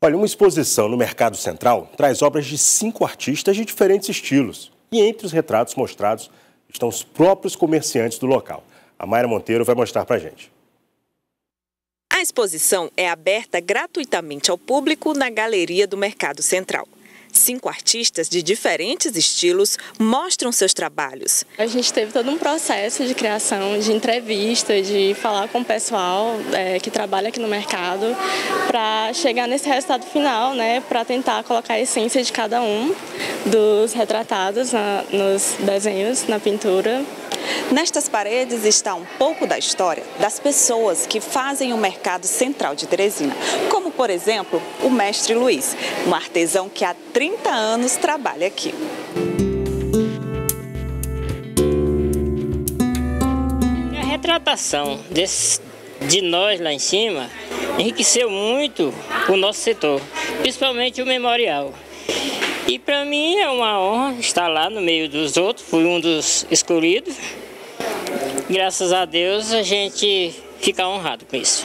Olha, uma exposição no Mercado Central traz obras de cinco artistas de diferentes estilos. E entre os retratos mostrados estão os próprios comerciantes do local. A Mayra Monteiro vai mostrar para gente. A exposição é aberta gratuitamente ao público na Galeria do Mercado Central. Cinco artistas de diferentes estilos mostram seus trabalhos. A gente teve todo um processo de criação, de entrevista, de falar com o pessoal é, que trabalha aqui no mercado, para chegar nesse resultado final, né, para tentar colocar a essência de cada um dos retratados na, nos desenhos, na pintura, Nestas paredes está um pouco da história das pessoas que fazem o mercado central de Teresina, como, por exemplo, o mestre Luiz, um artesão que há 30 anos trabalha aqui. A retratação desse, de nós lá em cima enriqueceu muito o nosso setor, principalmente o memorial. E para mim é uma honra estar lá no meio dos outros, fui um dos escolhidos. Graças a Deus a gente fica honrado com isso.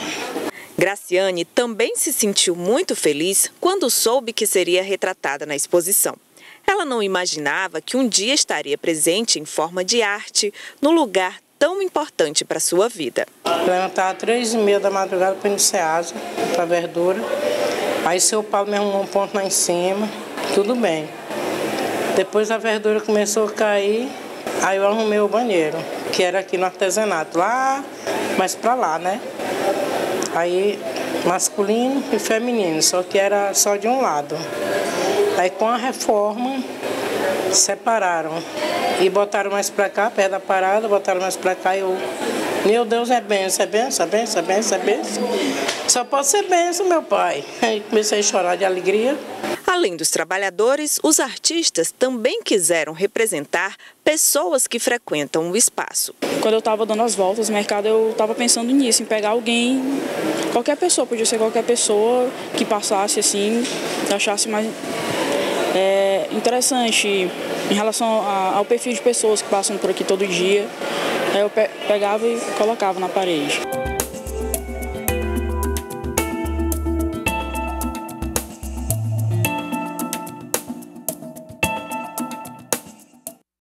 Graciane também se sentiu muito feliz quando soube que seria retratada na exposição. Ela não imaginava que um dia estaria presente em forma de arte no lugar tão importante para sua vida. Levantava três e meia da madrugada para ir no Ceasa, para verdura. Aí seu Paulo me arrumou um ponto lá em cima tudo bem. Depois a verdura começou a cair, aí eu arrumei o banheiro, que era aqui no artesanato, lá, mas pra lá, né? Aí masculino e feminino, só que era só de um lado. Aí com a reforma separaram e botaram mais pra cá, perto da parada, botaram mais pra cá e eu. Meu Deus, é benção, é benção, é benção, é benção, é benção. Só pode ser benção, meu pai. Aí comecei a chorar de alegria. Além dos trabalhadores, os artistas também quiseram representar pessoas que frequentam o espaço. Quando eu estava dando as voltas no mercado, eu estava pensando nisso, em pegar alguém, qualquer pessoa, podia ser qualquer pessoa que passasse assim, achasse mais é, interessante em relação ao perfil de pessoas que passam por aqui todo dia. Aí eu pegava e colocava na parede.